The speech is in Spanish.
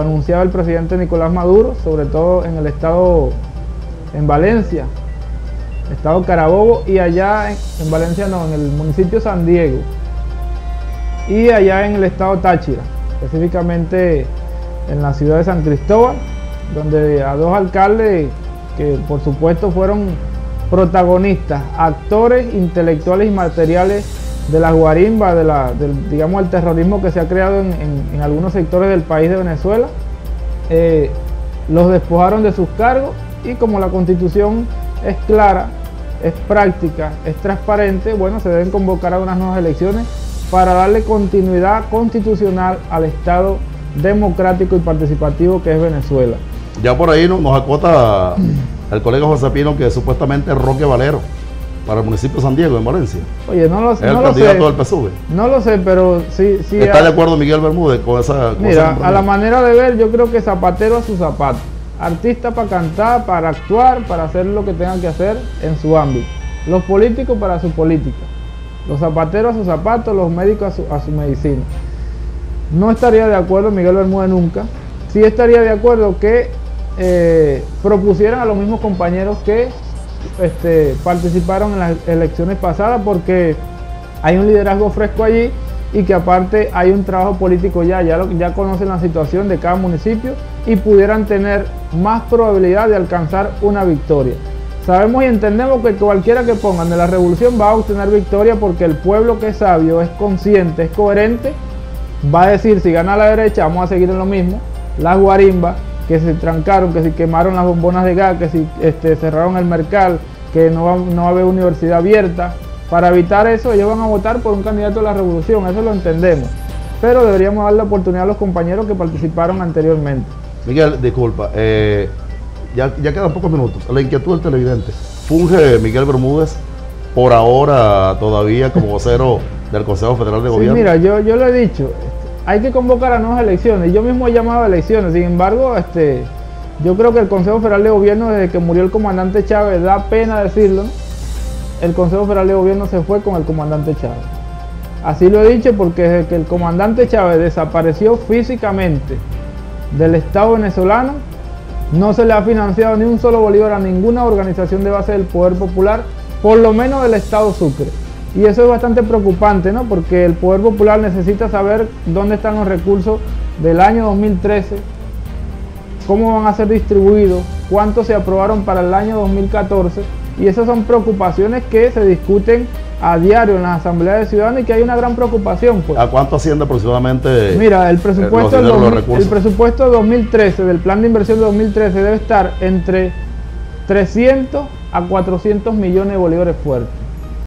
anunciaba el presidente Nicolás Maduro, sobre todo en el estado, en Valencia, estado Carabobo y allá en, Valencia no, en el municipio San Diego y allá en el estado Táchira, específicamente en la ciudad de San Cristóbal, donde a dos alcaldes que por supuesto fueron protagonistas, actores intelectuales y materiales de la guarimba, de la, del, digamos, el terrorismo que se ha creado en, algunos sectores del país de Venezuela, eh, los despojaron de sus cargos y como la constitución es clara, es práctica, es transparente, bueno, se deben convocar a unas nuevas elecciones para darle continuidad constitucional al Estado democrático y participativo que es Venezuela. Ya por ahí nos, acota el colega José Pino que supuestamente es Roque Valero para el municipio de San Diego, en Valencia. Oye, no lo, es el candidato del PSUV. No lo sé, pero sí... sí ¿Está de acuerdo Miguel Bermúdez con esa... mira, a la manera de ver, yo creo que zapatero a su zapato. Artista para cantar, para actuar, para hacer lo que tengan que hacer en su ámbito. Los políticos para su política. Los zapateros a sus zapatos, los médicos a su, a su medicina. No estaría de acuerdo Miguel Bermúdez nunca. Sí estaría de acuerdo que eh, propusieran a los mismos compañeros que este, participaron en las elecciones pasadas porque hay un liderazgo fresco allí y que aparte hay un trabajo político ya, ya, ya conocen la situación de cada municipio y pudieran tener más probabilidad de alcanzar una victoria. Sabemos y entendemos que cualquiera que pongan de la revolución va a obtener victoria porque el pueblo que es sabio, es consciente, es coherente, va a decir si gana la derecha vamos a seguir en lo mismo, las guarimbas, que se trancaron, que si quemaron las bombonas de gas, que si este, cerraron el mercado, que no va, no a haber universidad abierta. Para evitar eso, ellos van a votar por un candidato de la revolución, eso lo entendemos. Pero deberíamos darle la oportunidad a los compañeros que participaron anteriormente. Miguel, disculpa, eh, ya, ya quedan pocos minutos. La inquietud del televidente. ¿Funge Miguel Bermúdez por ahora todavía como vocero del Consejo Federal de Gobierno? mira, yo, yo lo he dicho, hay que convocar a nuevas elecciones. Yo mismo he llamado a elecciones, sin embargo, este, yo creo que el Consejo Federal de Gobierno, desde que murió el comandante Chávez, da pena decirlo, el Consejo Federal de Gobierno se fue con el comandante Chávez. Así lo he dicho porque desde que el comandante Chávez desapareció físicamente del Estado venezolano, no se le ha financiado ni un solo bolívar a ninguna organización de base del Poder Popular, por lo menos del Estado Sucre. Y eso es bastante preocupante, ¿no? Porque el Poder Popular necesita saber dónde están los recursos del año 2013, cómo van a ser distribuidos, cuántos se aprobaron para el año 2014. Y esas son preocupaciones que se discuten a diario en las asambleas de ciudadanos y que hay una gran preocupación. Pues. ¿A cuánto asciende aproximadamente? Mira, el presupuesto, el presupuesto de 2013, del plan de inversión de 2013, debe estar entre 300 a 400 millones de bolívares fuertes.